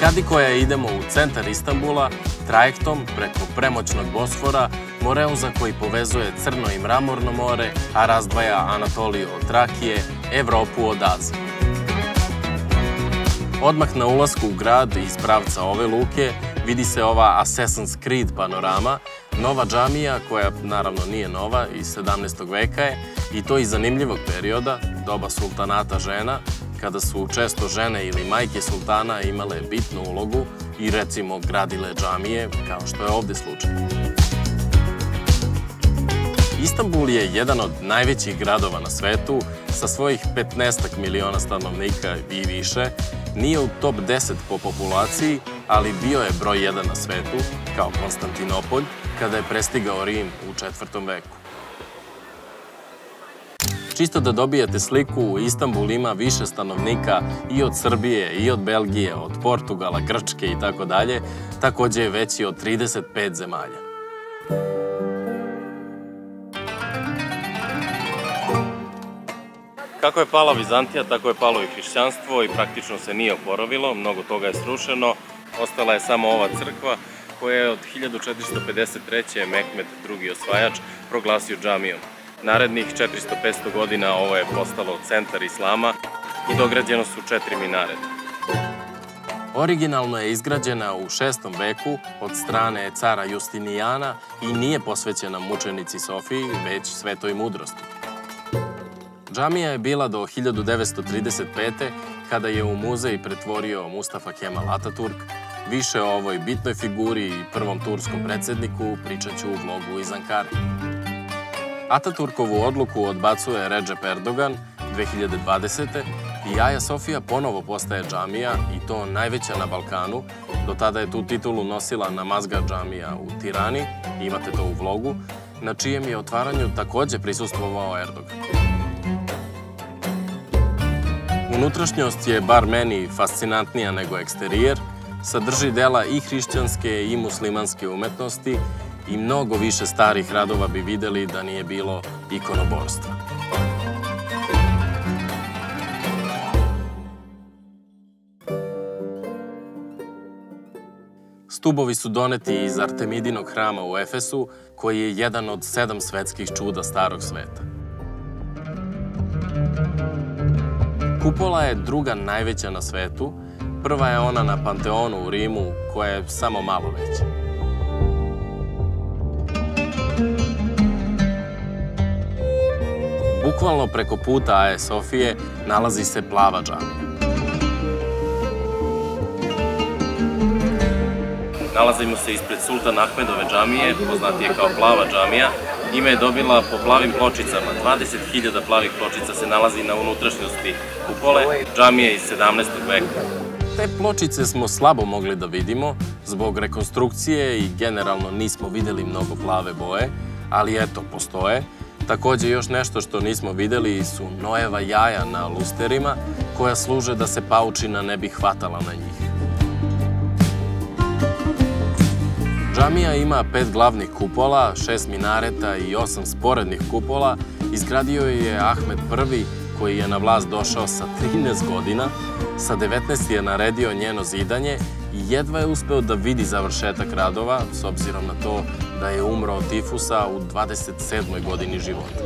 Kadikoja idemo u centar Istanbula trajektom preko premoćnog Bosfora, Moreuza koji povezuje Crno i Mramorno more, a razdvaja Anatoliju od Trakije, Evropu od Azije. Odmah na ulasku u grad iz pravca ove luke vidi se ova Assassin's Creed panorama, nova džamija koja naravno nije nova, iz 17. veka je, i to iz zanimljivog perioda, doba sultanata žena, kada su često žene ili majke sultana imale bitnu ulogu i recimo gradile džamije, kao što je ovde slučaj. Istanbul je jedan od najvećih gradova na svetu sa svojih 15 miliona stanovnika i više. Nije u top 10 po populaciji, ali bio je broj 1 na svetu, kao Konstantinopolj, kada je prestigao Rim u četvrtom veku. Čisto da dobijete sliku, Istanbul ima više stanovnika i od Srbije, i od Belgije, od Portugala, Grčke i tako dalje, takođe je veći od 35 zemalja. Kako je pala Vizantija, tako je palo i hrišćanstvo i praktično se nije oporavilo, mnogo toga je srušeno, ostala je samo ova crkva koja je od 1453. Mehmed II. osvajač proglasio džamijom. Narednih 400-500 godina ovo je postalo centar islama i dograđeno su četiri minareta. Originalno je izgrađena u 6. veku od strane cara Justinijana i nije posvećena mučenici Sofiji, već svetoj mudrosti. Džamija je bila do 1935. kada je u muzej pretvorio Mustafa Kemal Ataturk. Više o ovoj bitnoj figuri i prvom turskom predsedniku pričat ću u vlogu iz Ankare. Ataturkovu odluku odbacuje Recep Erdogan 2020. i Aja Sofija ponovo postaje džamija i to najveća na Balkanu. Do tada je tu titulu nosila Namazga džamija u Tirani, imate to u vlogu, na čijem je otvaranju takođe prisustvovao Erdogan. Unutrašnjost je, bar meni, fascinantnija nego eksterijer, sadrži dela i hrišćanske i muslimanske umetnosti i mnogo više starih radova bi videli da nije bilo ikonoborstva. Stubovi su doneti iz Artemidinog hrama u Efesu, koji je jedan od sedam svetskih čuda starog sveta. Kupola je druga najveća na svetu, prva je ona na Panteonu u Rimu, koja je samo malo veća. Bukvalno preko puta Aje Sofije nalazi se plava džamija. Nalazimo se ispred Sultan Ahmedove džamije, poznatije kao plava džamija. Ime je dobila po plavim pločicama. 20.000 plavih pločica se nalazi na unutrašnjosti kupole džamije iz 17. veka. Te pločice smo slabo mogli da vidimo, zbog rekonstrukcije i generalno nismo videli mnogo plave boje, ali eto, postoje. Takođe, još nešto što nismo videli su Noeva jaja na lusterima, koja služe da se paučina ne bi hvatala na njih. Džamija ima pet glavnih kupola, šest minareta i osam sporednih kupola. Izgradio je Ahmed I, koji je na vlast došao sa 13 godina. Sa 19 je naredio njeno zidanje i jedva je uspeo da vidi završetak radova, s obzirom na to da je umro od tifusa u 27. godini života.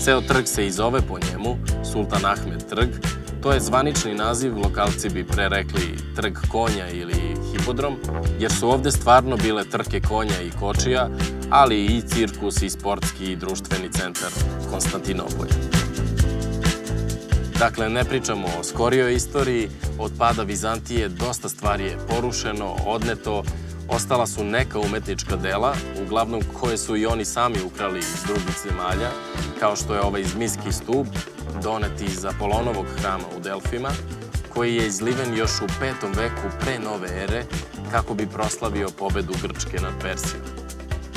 Ceo trg se i zove po njemu, Sultan Ahmed trg. To je zvanični naziv, lokalci bi pre rekli trg konja ili hipodrom, jer su ovde stvarno bile trke konja i kočija, ali i cirkus i sportski i društveni centar Konstantinopolja. Dakle, ne pričamo o skorijoj istoriji, od pada Vizantije dosta stvari je porušeno, odneto, ostala su neka umetnička dela, uglavnom koje su i oni sami ukrali iz drugih zemalja, kao što je ovaj zmijski stup, doneti iz Apolonovog hrama u Delfima, koji je izliven još u 5. veku pre nove ere kako bi proslavio pobedu Grčke nad Persijom.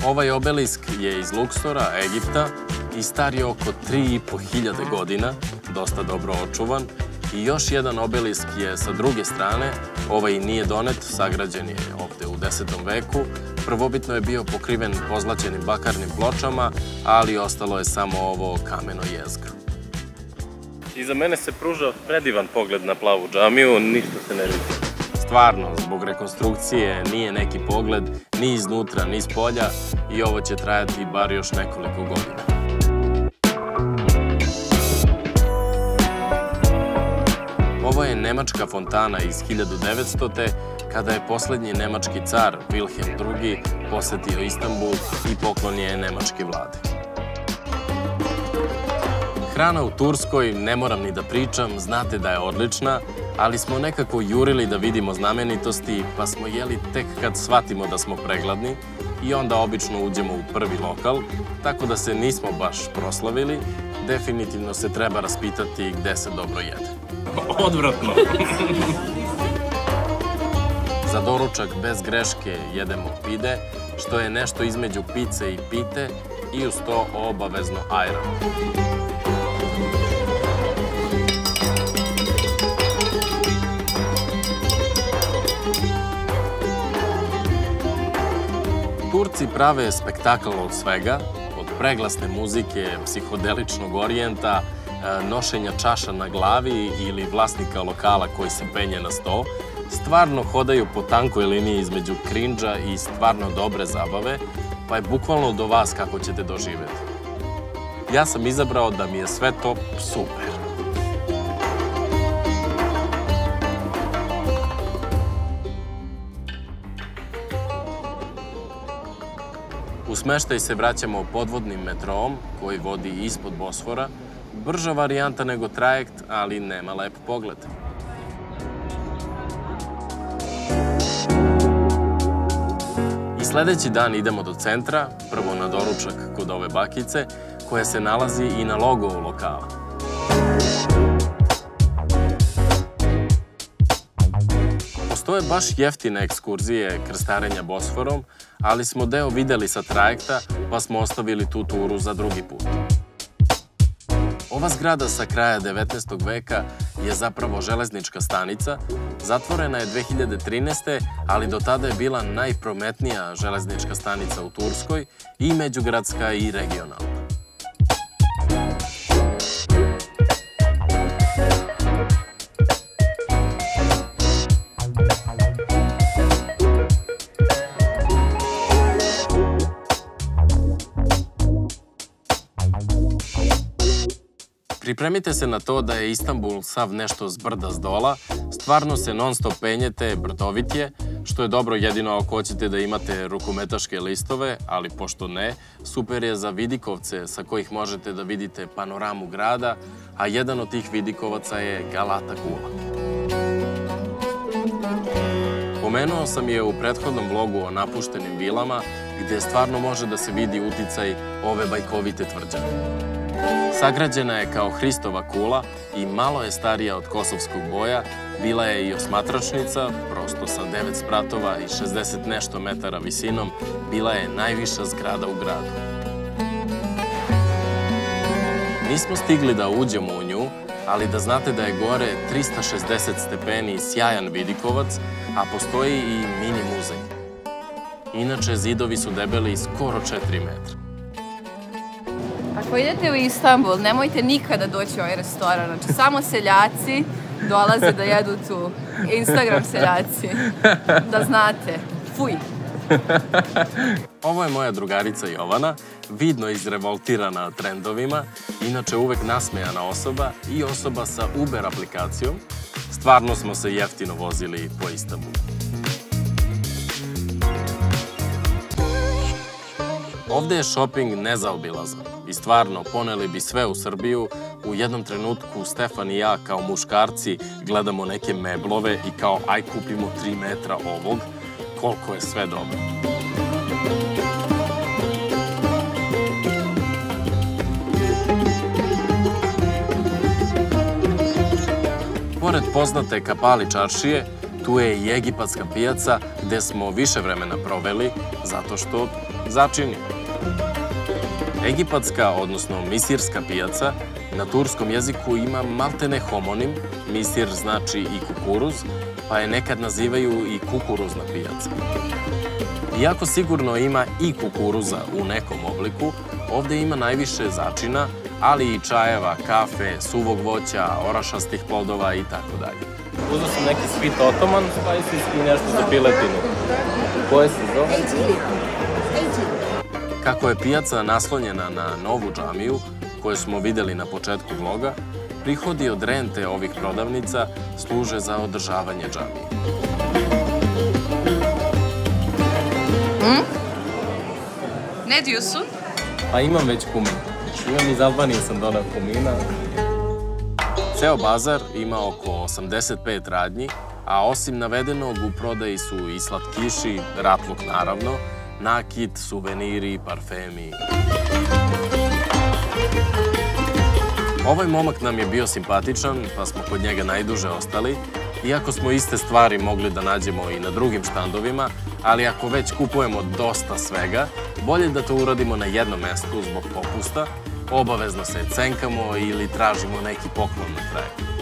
Ovaj obelisk je iz Luksora, Egipta, i star je oko 3500 godina, dosta dobro očuvan, i još jedan obelisk je sa druge strane, ovaj nije donet, sagrađen je ovde u 10. veku, prvobitno je bio pokriven pozlaćenim bakarnim pločama, ali ostalo je samo ovo kameno jezgro. Iza mene se pruža predivan pogled na plavu džamiju, ništa se ne vidi. Stvarno, zbog rekonstrukcije nije neki pogled ni iznutra, ni iz polja i ovo će trajati bar još nekoliko godina. Ovo je nemačka fontana iz 1900. kada je poslednji nemački car Wilhelm II posetio Istanbul i poklon je nemačke vlade. Hrana u Turskoj, ne moram ni da pričam, znate da je odlična, ali smo nekako jurili da vidimo znamenitosti, pa smo jeli tek kad shvatimo da smo pregladni i onda obično uđemo u prvi lokal, tako da se nismo baš proslavili, definitivno se treba raspitati gde se dobro jede. Odvratno. Za doručak bez greške jedemo pide, što je nešto između pice i pite i uz to obavezno ajran. Turci prave spektakl od svega, od preglasne muzike, psihodeličnog orijenta, nošenja čaša na glavi ili vlasnika lokala koji se penje na sto, stvarno hodaju po tankoj liniji između krinđa i stvarno dobre zabave, pa je bukvalno do vas kako ćete doživeti. Ja sam izabrao da mi je sve to super. U smeštaj se vraćamo podvodnim metrom koji vodi ispod Bosfora, brža varijanta nego trajekt, ali nema lep pogled. I sledeći dan idemo do centra, prvo na doručak kod ove bakice, koja se nalazi i na logo lokala. Postoje baš jeftine ekskurzije krstarenja Bosforom, ali smo deo videli sa trajekta, pa smo ostavili tu turu za drugi put. Ova zgrada sa kraja 19. veka je zapravo železnička stanica, zatvorena je 2013. ali do tada je bila najprometnija železnička stanica u Turskoj i međugradska i regionalna. Pripremite se na to da je Istanbul sav nešto s brda s dola, stvarno se non stop penjete, brdovit je, što je dobro jedino ako hoćete da imate rukometaške listove, ali pošto ne, super je za vidikovce sa kojih možete da vidite panoramu grada, a jedan od tih vidikovaca je Galata Kula. Pomenuo sam je u prethodnom vlogu o napuštenim vilama, gde stvarno može da se vidi uticaj ove bajkovite tvrđave. Sagrađena je kao Hristova kula i malo je starija od kosovskog boja, bila je i osmatračnica, prosto sa 9 spratova i 60 nešto metara visinom, bila je najviša zgrada u gradu. Nismo stigli da uđemo u nju, ali da znate da je gore 360 stepeni sjajan vidikovac, a postoji i mini muzej. Inače, zidovi su debeli skoro 4 metra. Ako idete u Istanbul, nemojte nikada doći u ovaj restoran. Znači, samo seljaci dolaze da jedu tu. Instagram seljaci. Da znate. Fuj. Ovo je moja drugarica Jovana, vidno izrevoltirana trendovima, inače uvek nasmejana osoba i osoba sa Uber aplikacijom. Stvarno smo se jeftino vozili po Istanbulu. Ovde je shopping nezaobilazan i stvarno poneli bi sve u Srbiju, u jednom trenutku Stefan i ja kao muškarci gledamo neke meblove i kao aj kupimo 3 metra ovog, koliko je sve dobro. Pored poznate Kapali čaršije, tu je i egipatska pijaca gde smo više vremena proveli zato što začini. Egipatska, odnosno misirska pijaca, na turskom jeziku ima maltene homonim, misir znači i kukuruz, pa je nekad nazivaju i kukuruzna pijaca. Iako sigurno ima i kukuruza u nekom obliku, ovde ima najviše začina, ali i čajeva, kafe, suvog voća, orašastih plodova i tako dalje. Uzao sam neki sweet ottoman spices i nešto za piletinu. Koje se zove? Kako je pijaca naslonjena na novu džamiju, koju smo videli na početku vloga, prihodi od rente ovih prodavnica služe za održavanje džamije. Ne diyorsun? Pa imam već kumin. Imam iz Albanije sam donao kumina. Ceo bazar ima oko 85 radnji, a osim navedenog u prodaji su i slatkiši, ratluk naravno, nakit, suveniri, parfemi. Ovaj momak nam je bio simpatičan, pa smo kod njega najduže ostali, iako smo iste stvari mogli da nađemo i na drugim štandovima, ali ako već kupujemo dosta svega, bolje da to uradimo na jednom mestu zbog popusta, obavezno se cenkamo ili tražimo neki poklon na kraju.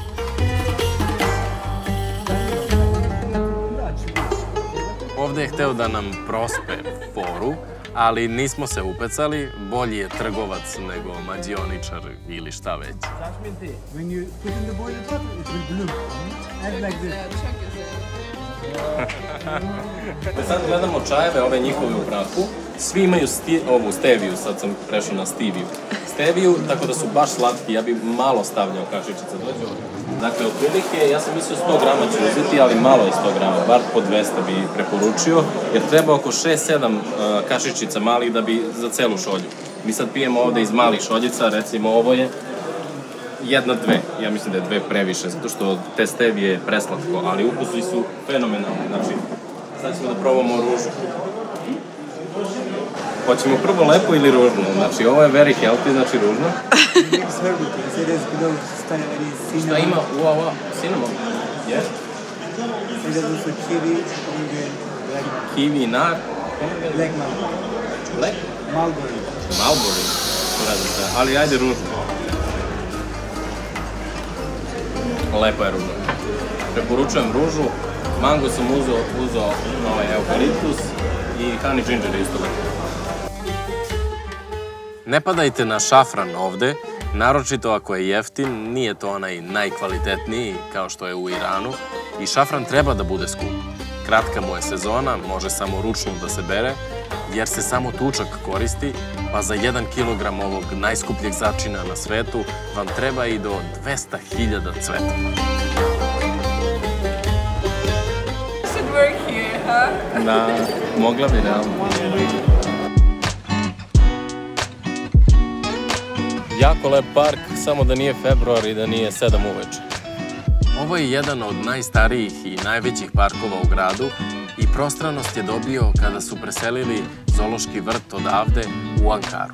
Ovde je hteo da nam prospe foru, ali nismo se upecali, bolji je trgovac nego mađioničar ili šta već. When you put in the boiling pot, it will bloom. And like this. Sad gledamo čajeve, ove njihove u prahu. Svi imaju sti, ovu steviju, sad sam prešao na steviju. Steviju, tako da su baš slatki, ja bi malo stavljao kašičica, dođe ovdje. Dakle, otprilike, ja sam mislio 100 grama ću uzeti, ali malo je 100 grama, bar po 200 bi preporučio, jer treba oko 6-7 kašičica malih da bi za celu šolju. Mi sad pijemo ovde iz malih šoljica, recimo ovo je jedna, dve. Ja mislim da je dve previše, zato što te stevije je preslatko, ali ukusi su fenomenalni. Znači, sad ćemo da probamo ružu. Hoćemo prvo lepo ili ružno? Znači, ovo je very healthy, znači ružno. Šta ima? Ua, ua, cinnamon. Yes. It is also kiwi nar. black mal- Black? znam šta, ali ajde ružno. Lepo je ružno. Preporučujem ružu. Mango sam uzeo, uzeo ovaj eukaliptus i honey ginger isto lepo. Ne padajte na šafran ovde, naročito ako je jeftin, nije to onaj najkvalitetniji kao što je u Iranu i šafran treba da bude skup. Kratka mu je sezona, može samo ručno da se bere, jer se samo tučak koristi, pa za 1 kg ovog najskupljeg začina na svetu vam treba i do 200.000 cveta. Da, mogla bi, da. Jako lep park, samo da nije februar i da nije 7 uveče. Ovo je jedan od najstarijih i najvećih parkova u gradu i prostranost je dobio kada su preselili zoološki vrt odavde u Ankaru.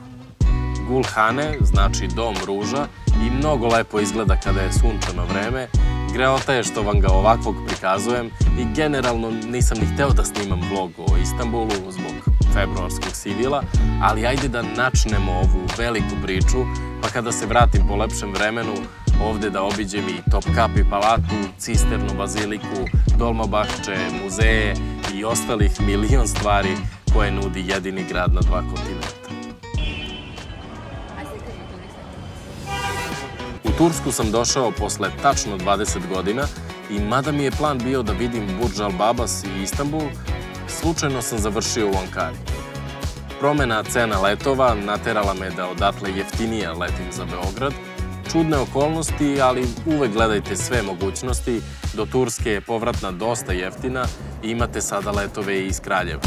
Gulhane znači dom ruža i mnogo lepo izgleda kada je sunčano vreme. Greota je što vam ga ovakvog prikazujem i generalno nisam ni hteo da snimam vlog o Istanbulu zbog februarskog sivila, ali ajde da načnemo ovu veliku priču, pa kada se vratim po lepšem vremenu, ovde da obiđem i Topkapi palatu, Cisternu baziliku, Dolmabahče, muzeje i ostalih milion stvari koje nudi jedini grad na dva kontinenta. U Tursku sam došao posle tačno 20 godina i mada mi je plan bio da vidim Burj Al Babas i Istanbul, slučajno sam završio u Ankari. Promena cena letova naterala me da odatle jeftinije letim za Beograd, čudne okolnosti, ali uvek gledajte sve mogućnosti. Do Turske je povratna dosta jeftina i imate sada letove iz Kraljeva.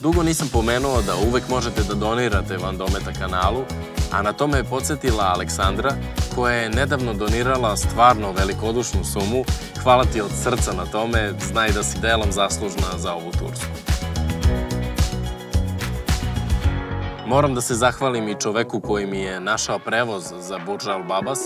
Dugo nisam pomenuo da uvek možete da donirate Van Dometa kanalu, a na tome je podsjetila Aleksandra, koja je nedavno donirala stvarno velikodušnu sumu. Hvala ti od srca na tome, znaj da si delom zaslužna za ovu Tursku. Moram da se zahvalim i čoveku koji mi je našao prevoz za Burj Al Babas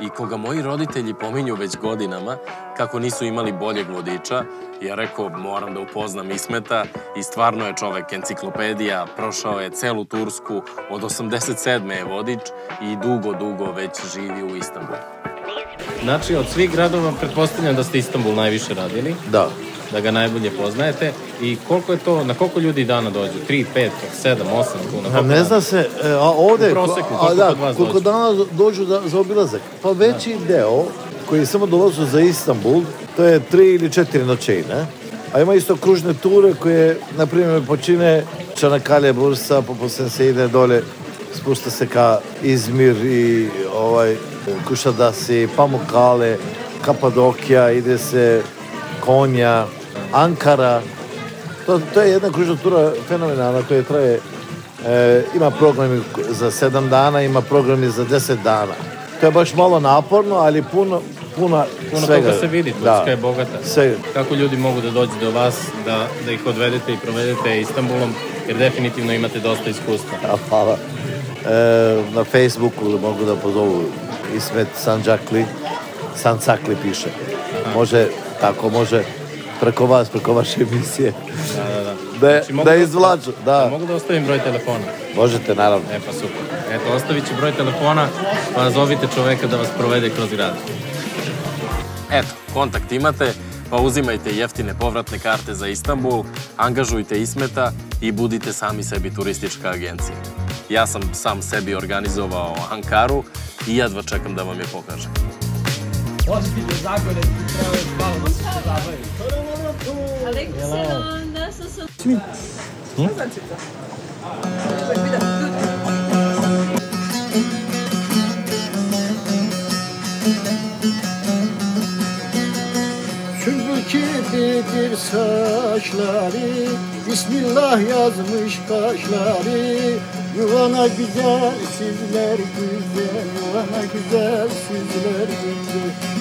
i koga moji roditelji pominju već godinama kako nisu imali boljeg vodiča. Ja rekao moram da upoznam Ismeta i stvarno je čovek enciklopedija, prošao je celu Tursku, od 87. je vodič i dugo, dugo već živi u Istanbulu. Znači, od svih gradova pretpostavljam da ste Istanbul najviše radili. Da. Da ga najbolje poznajete. I koliko je to, na koliko ljudi dana dođu? 3, 5, 7, 8, na A ne zna se, e, a ovde, U proseku, a, koliko da, kod vas koliko dođe? dana dođu da, za obilazak? Pa veći deo koji samo dolazu za Istanbul, to je tri ili četiri noćenja. A ima isto kružne ture koje, na primjer, počine Čanakalje Bursa, pa posle se ide dole, spušta se ka Izmir i ovaj, Kušadasi, Pamukkale, Kapadokija, ide se Konja, Ankara, to, to je jedna kružna tura fenomenalna koja traje, e, ima programi za sedam dana, ima programi za deset dana. To je baš malo naporno, ali puno, puno, Puno svega. toga se vidi, Turska je bogata. Sve, Kako ljudi mogu da dođu do vas, da, da ih odvedete i provedete Istanbulom, jer definitivno imate dosta iskustva. a, hvala. E, na Facebooku mogu da pozovu Ismet Sanđakli, Sancakli piše. Može, tako može preko vas, preko vaše emisije. Da, da, da. Da, Znači, da da- izvlaču, da. Mogu da ostavim broj telefona? Možete, naravno. E pa super. Eto, ostavit ću broj telefona, pa zovite čoveka da vas provede kroz grad. Eto, kontakt imate, pa uzimajte jeftine povratne karte za Istanbul, angažujte Ismeta i budite sami sebi turistička agencija. Ja sam sam sebi organizovao Ankaru i jedva čekam da vam je pokažem. pozitivne zakone treba još malo da se pozabavim. Alekselo, nasılsın? Şimdi. Hı? Ne zaman çıktı? Bak bir saçları Bismillah yazmış kaşları Yuvana güzel sizler güzel Yuvana güzel sizler güzel